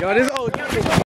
Yo, this old.